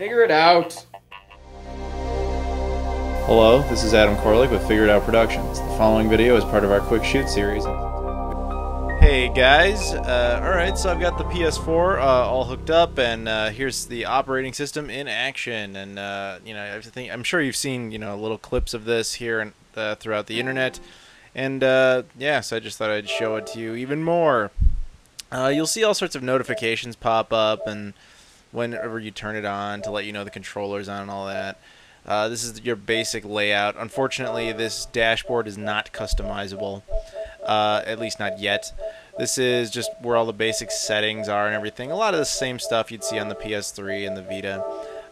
Figure it out. Hello, this is Adam Koralik with Figure It Out Productions. The following video is part of our Quick Shoot series. Hey guys, uh, alright, so I've got the PS4 uh, all hooked up, and uh, here's the operating system in action. And, uh, you know, I think, I'm sure you've seen, you know, little clips of this here and uh, throughout the internet. And, uh, yeah, so I just thought I'd show it to you even more. you'll see all sorts of notifications pop up, and whenever you turn it on to let you know the controller's on and all that. Uh, this is your basic layout. Unfortunately, this dashboard is not customizable, uh, at least not yet. This is just where all the basic settings are and everything. A lot of the same stuff you'd see on the PS3 and the Vita.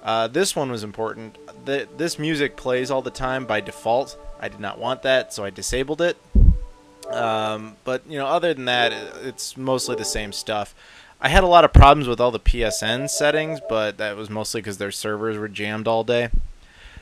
Uh, this one was important. The, this music plays all the time by default. I did not want that, so I disabled it. Um, but you know, other than that, it's mostly the same stuff. I had a lot of problems with all the PSN settings, but that was mostly because their servers were jammed all day.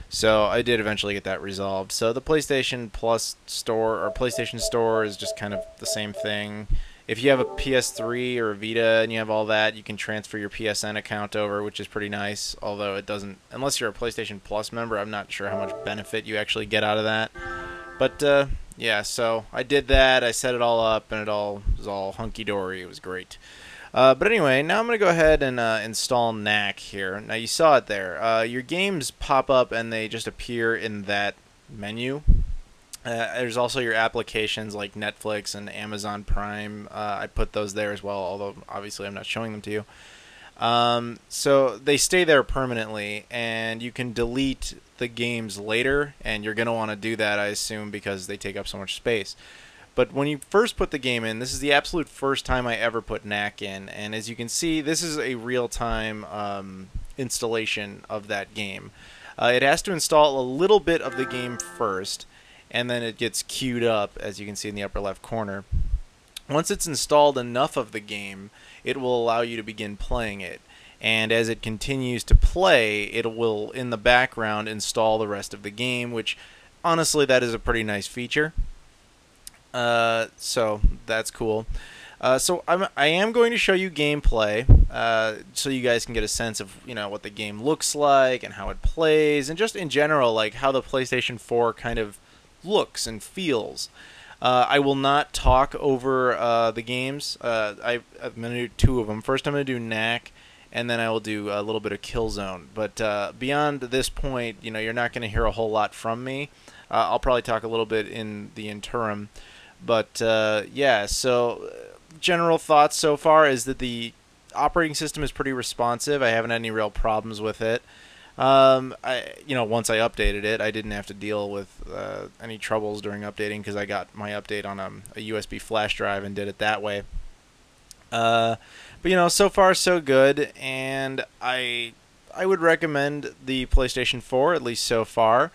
So I did eventually get that resolved. So the PlayStation Plus store or PlayStation Store is just kind of the same thing. If you have a PS3 or a Vita and you have all that, you can transfer your PSN account over, which is pretty nice. Although it doesn't, unless you're a PlayStation Plus member, I'm not sure how much benefit you actually get out of that. But uh, yeah, so I did that. I set it all up, and it all was all hunky dory. It was great. Uh, but anyway, now I'm going to go ahead and uh, install Knack here. Now you saw it there. Uh, your games pop up and they just appear in that menu. Uh, there's also your applications like Netflix and Amazon Prime. Uh, I put those there as well, although obviously I'm not showing them to you. Um, so they stay there permanently, and you can delete the games later, and you're going to want to do that, I assume, because they take up so much space. But when you first put the game in, this is the absolute first time I ever put Knack in, and as you can see, this is a real-time um, installation of that game. Uh, it has to install a little bit of the game first, and then it gets queued up, as you can see in the upper left corner. Once it's installed enough of the game, it will allow you to begin playing it. And as it continues to play, it will, in the background, install the rest of the game, which honestly, that is a pretty nice feature. Uh, so that's cool. Uh, so I'm I am going to show you gameplay, uh, so you guys can get a sense of you know what the game looks like and how it plays, and just in general like how the PlayStation 4 kind of looks and feels. Uh, I will not talk over uh, the games. Uh, I, am going to do two of them. First, I'm going to do Knack, and then I will do a little bit of Killzone. But beyond this point, you know, you're not going to hear a whole lot from me. I'll probably talk a little bit in the interim. But uh, yeah, so general thoughts so far is that the operating system is pretty responsive. I haven't had any real problems with it. Um, I you know once I updated it, I didn't have to deal with uh, any troubles during updating because I got my update on um, a USB flash drive and did it that way. Uh, but you know, so far so good, and I I would recommend the PlayStation 4 at least so far.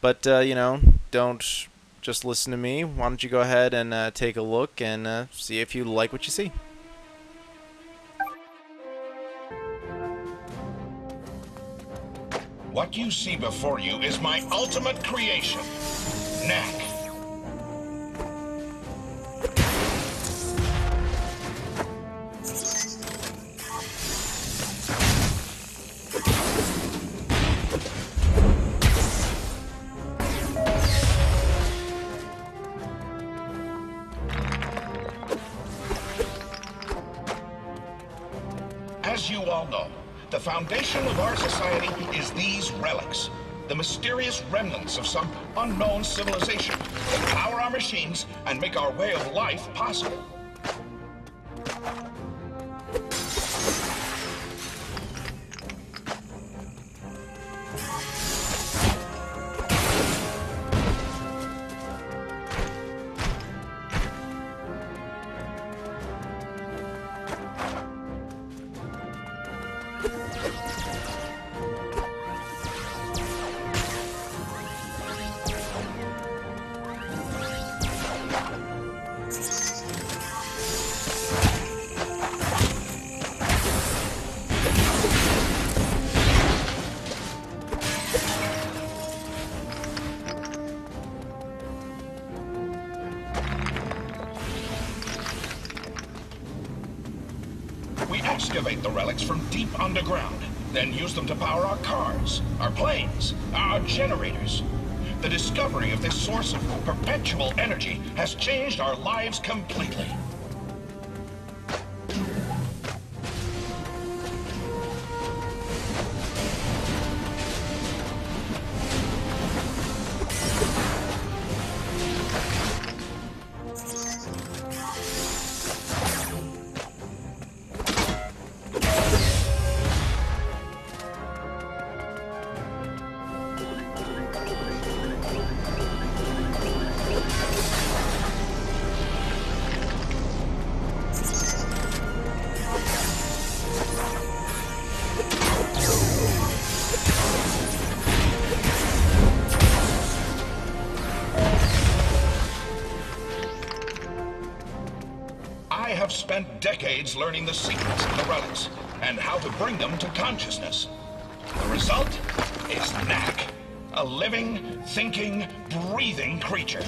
But uh, you know, don't just listen to me. Why don't you go ahead and uh, take a look and uh, see if you like what you see. What you see before you is my ultimate creation, Knack. As you all know, the foundation of our society is these relics. The mysterious remnants of some unknown civilization that power our machines and make our way of life possible. Deep underground then use them to power our cars, our planes, our generators. The discovery of this source of perpetual energy has changed our lives completely. Decades learning the secrets of the relics and how to bring them to consciousness. The result is Knack, a living, thinking, breathing creature.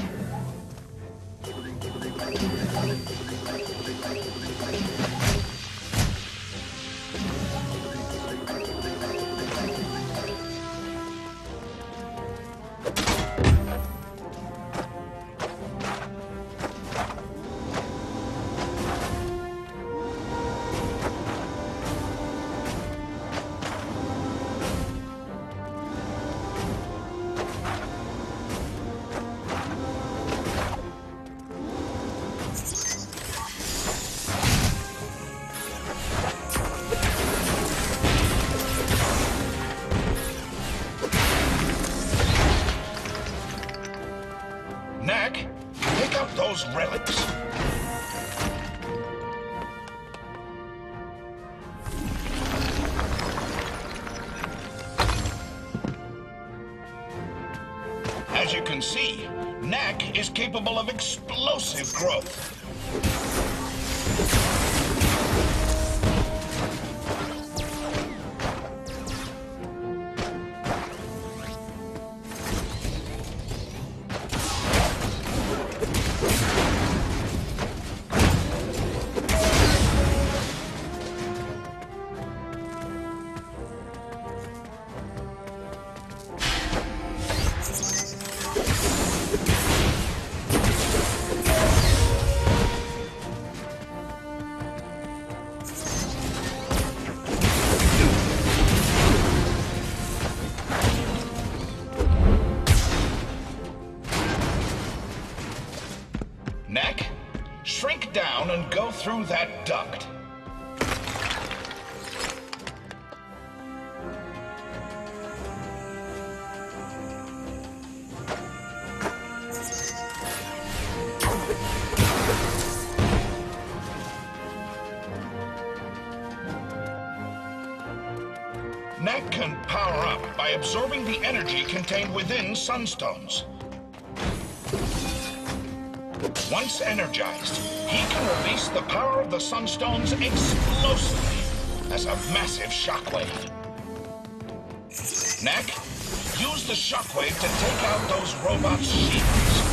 As you can see, Knack is capable of explosive growth. And go through that duct. Knack can power up by absorbing the energy contained within sunstones. Once energized, he can release the power of the sunstones explosively as a massive shockwave. Knack, use the shockwave to take out those robots' shields.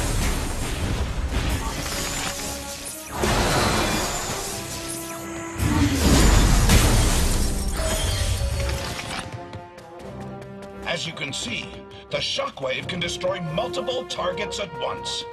As you can see, the shockwave can destroy multiple targets at once.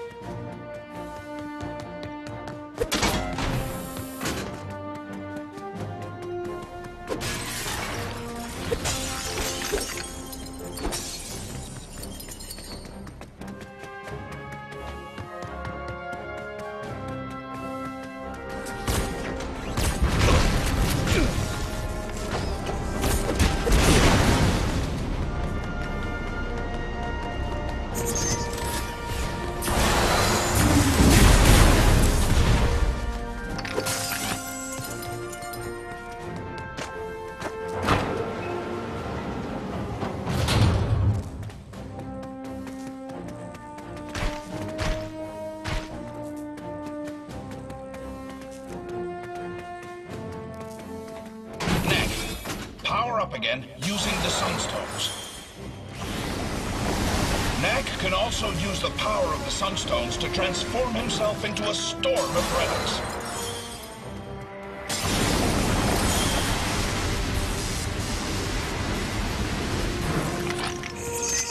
into a storm of relics.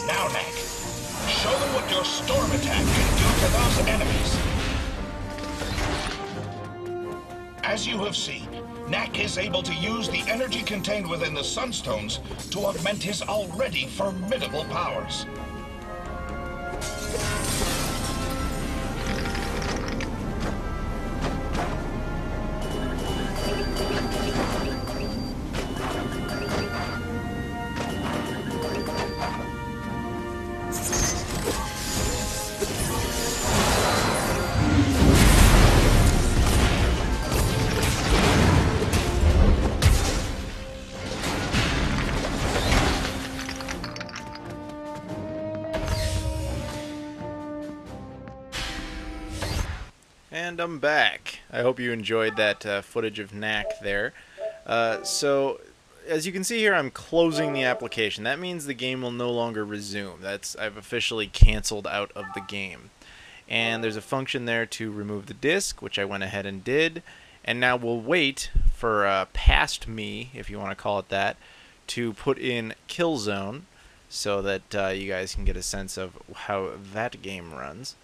Now, Knack, show them what your storm attack can do to those enemies. As you have seen, Knack is able to use the energy contained within the Sunstones to augment his already formidable powers. I'm back. I hope you enjoyed that uh, footage of Knack there. Uh, so, as you can see here, I'm closing the application. That means the game will no longer resume. That's I've officially canceled out of the game. And there's a function there to remove the disk, which I went ahead and did. And now we'll wait for uh, past me, if you want to call it that, to put in Killzone so that uh, you guys can get a sense of how that game runs.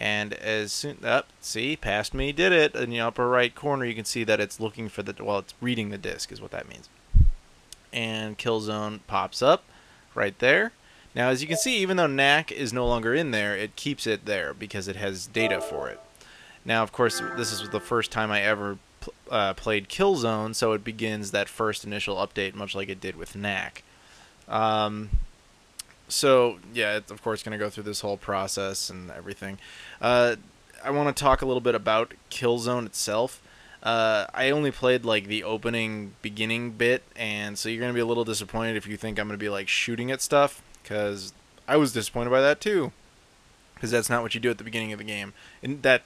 And as soon up, see, past me did it in the upper right corner. You can see that it's looking for the well, it's reading the disk is what that means. And Killzone pops up right there. Now, as you can see, even though Knack is no longer in there, it keeps it there because it has data for it. Now, of course, this is the first time I ever pl- uh, played Killzone, so it begins that first initial update, much like it did with Knack. Um, so yeah, it's of course going to go through this whole process and everything. Uh, I want to talk a little bit about Killzone itself. Uh, I only played like the opening beginning bit, and so you're going to be a little disappointed if you think I'm going to be like shooting at stuff, because I was disappointed by that too, because that's not what you do at the beginning of the game, and that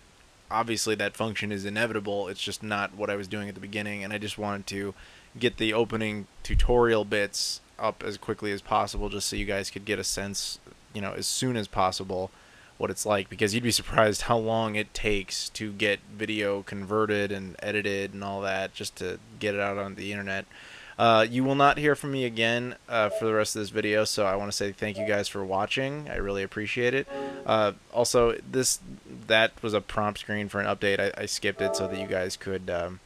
obviously that function is inevitable. It's just not what I was doing at the beginning, and I just wanted to get the opening tutorial bits up as quickly as possible just so you guys could get a sense, you know, as soon as possible what it's like because you'd be surprised how long it takes to get video converted and edited and all that just to get it out on the internet. Uh, you will not hear from me again uh, for the rest of this video, so I want to say thank you guys for watching. I really appreciate it. Uh, also, this that was a prompt screen for an update. I, I skipped it so that you guys could um,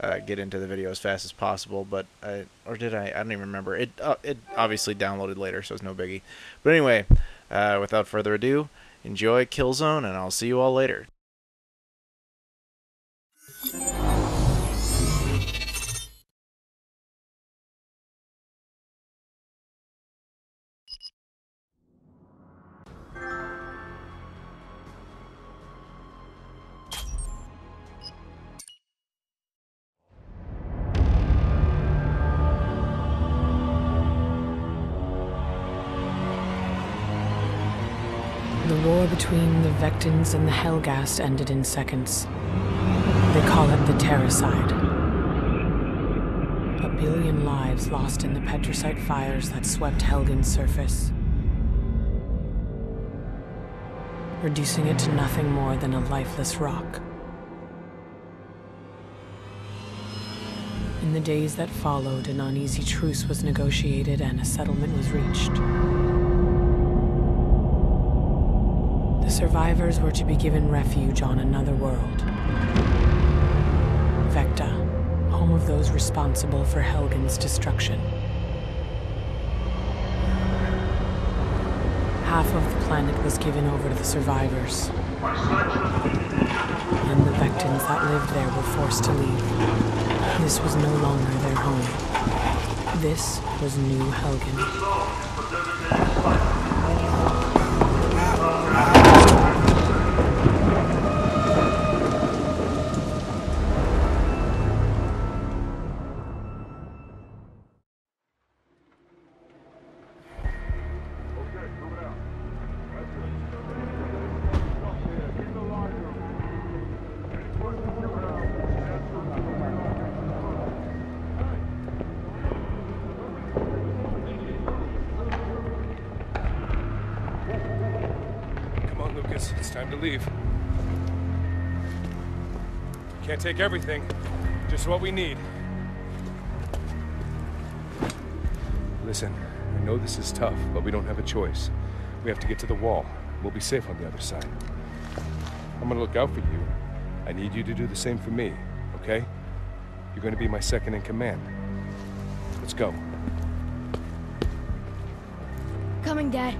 uh, get into the video as fast as possible. But I, or did I? I don't even remember. It uh, it obviously downloaded later, so it's no biggie. But anyway, uh, without further ado, enjoy Killzone, and I'll see you all later. The war between the Vektans and the Helghast ended in seconds. They call it the Terracide. A billion lives lost in the Petrusite fires that swept Helghan's surface, reducing it to nothing more than a lifeless rock. In the days that followed, an uneasy truce was negotiated and a settlement was reached. Survivors were to be given refuge on another world. Vekta, home of those responsible for Helghan's destruction. Half of the planet was given over to the survivors. And the Vektans that lived there were forced to leave. This was no longer their home. This was New Helgen. Can't take everything, just what we need. Listen, I know this is tough, but we don't have a choice. We have to get to the wall. We'll be safe on the other side. I'm gonna look out for you. I need you to do the same for me, okay? You're gonna be my second in command. Let's go. Coming, Dad.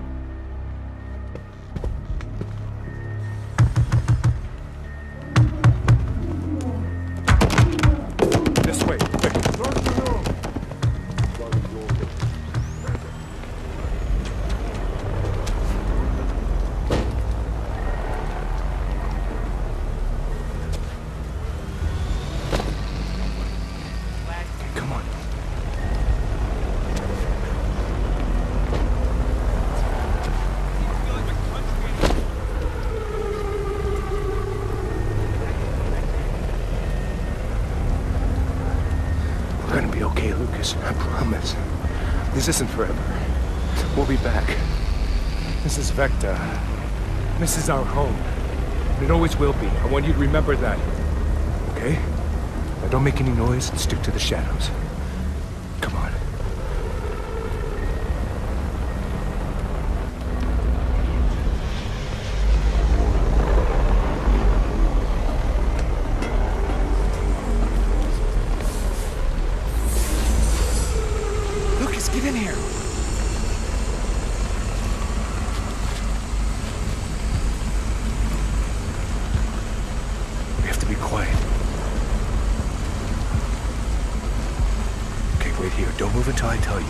Isn't forever. We'll be back. This is Vekta. This is our home. And it always will be. I want you to remember that. Okay? Now don't make any noise and stick to the shadows. Come on. Lucas, get in here. We have to be quiet. Okay, wait here. Don't move until I tell you.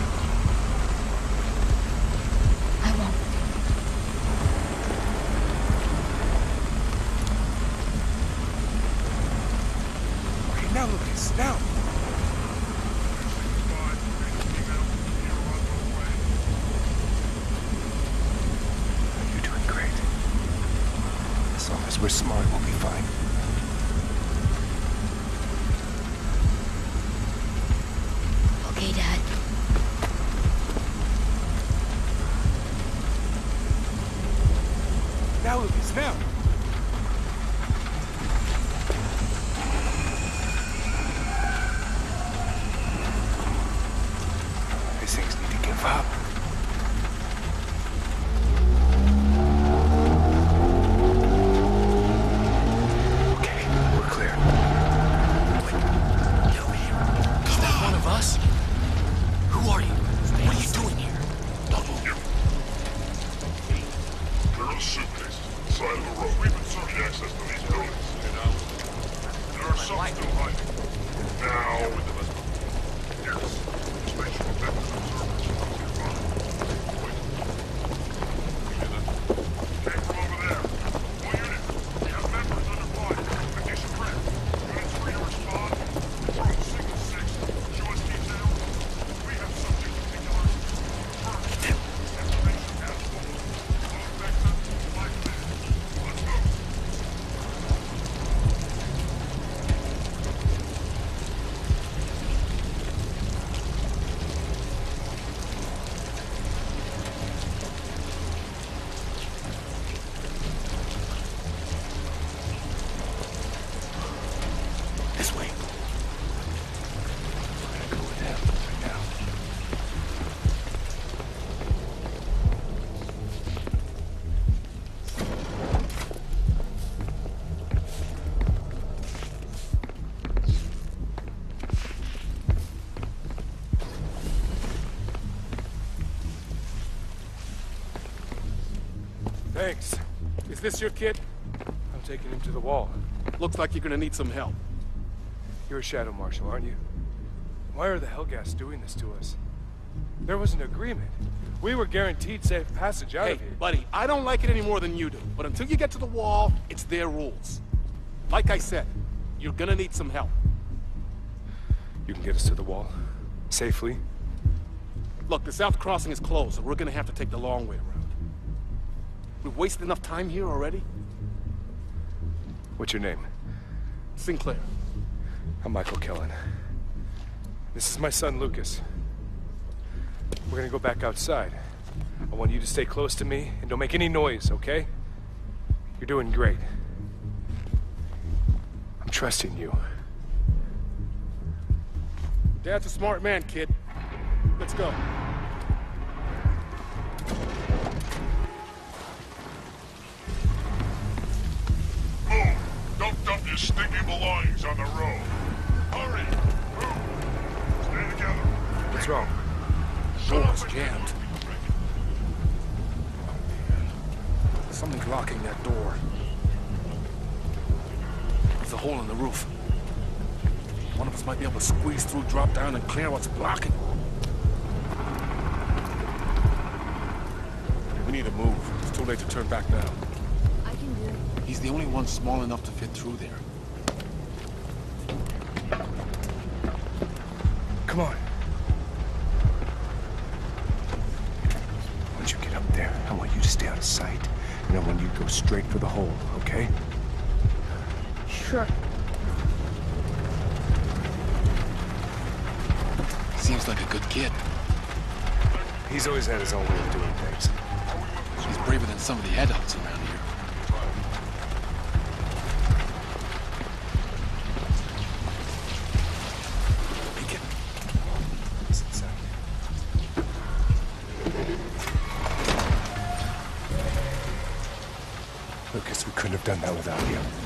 I won't. Okay, now, Lucas, now. You're doing great. As long as we're smart, we'll be fine. Okay, Dad. Now, Thanks. Is this your kid? I'm taking him to the wall. Looks like you're gonna need some help. You're a Shadow Marshal, aren't you? Why are the Helghast doing this to us? There was an agreement. We were guaranteed safe passage out Hey, of here. buddy, I don't like it any more than you do. But until you get to the wall, it's their rules. Like I said, you're gonna need some help. You can get us to the wall. Safely. Look, the south crossing is closed, so we're gonna have to take the long way around. We've wasted enough time here already. What's your name? Sinclair. I'm Michael Kellan. This is my son, Lucas. We're gonna go back outside. I want you to stay close to me and don't make any noise, okay? You're doing great. I'm trusting you. Dad's a smart man, kid. Let's go. Hole in the roof. One of us might be able to squeeze through, drop down, and clear what's blocking. We need to move. It's too late to turn back now. I can do it. He's the only one small enough to fit through there. Come on. Once you get up there, I want you to stay out of sight, and I want you to go straight for the hole, okay? Sure. Seems like a good kid. He's always had his own way of doing things. He's braver than some of the adults around here. Make it. He's. Lucas, we couldn't have done that without you.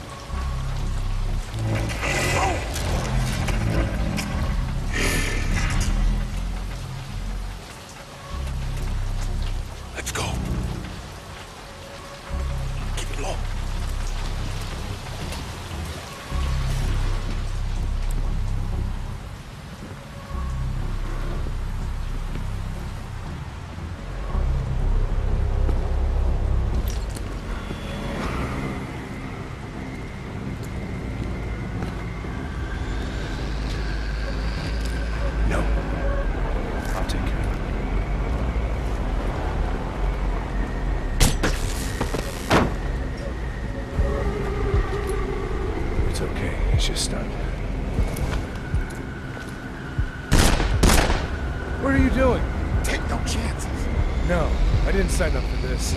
I didn't sign up for this.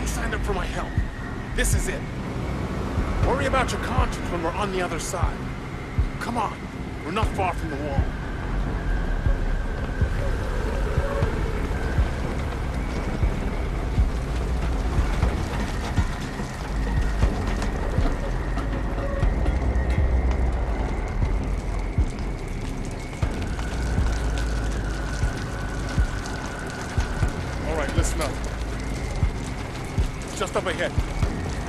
You signed up for my help. This is it. Worry about your conscience when we're on the other side. Come on. We're not far from the wall. It's just up ahead.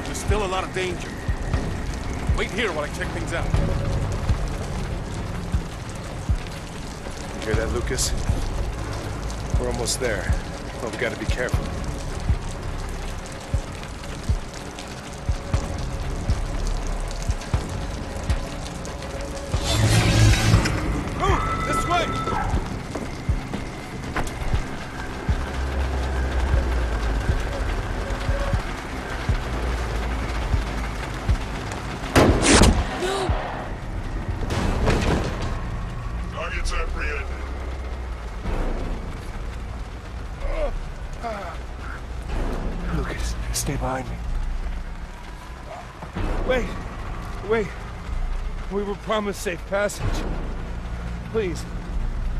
There's still a lot of danger. Wait here while I check things out. You hear that, Lucas? We're almost there. But we gotta be careful. Stay behind me. Wait! Wait! We were promised safe passage. Please.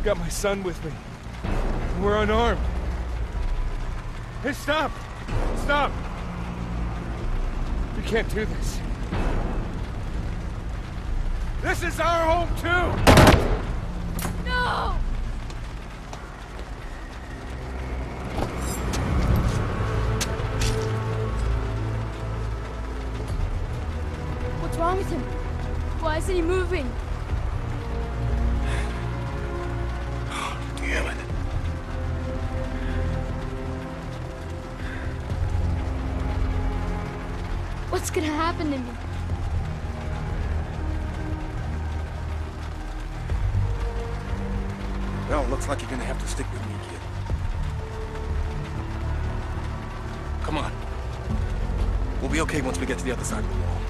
Got my son with me. We're unarmed. Hey, stop! Stop! We can't do this. This is our home, too! No! Why moving? What's gonna happen to me? Well, looks like you're gonna have to stick with me, kid. Come on. We'll be okay once we get to the other side of the wall.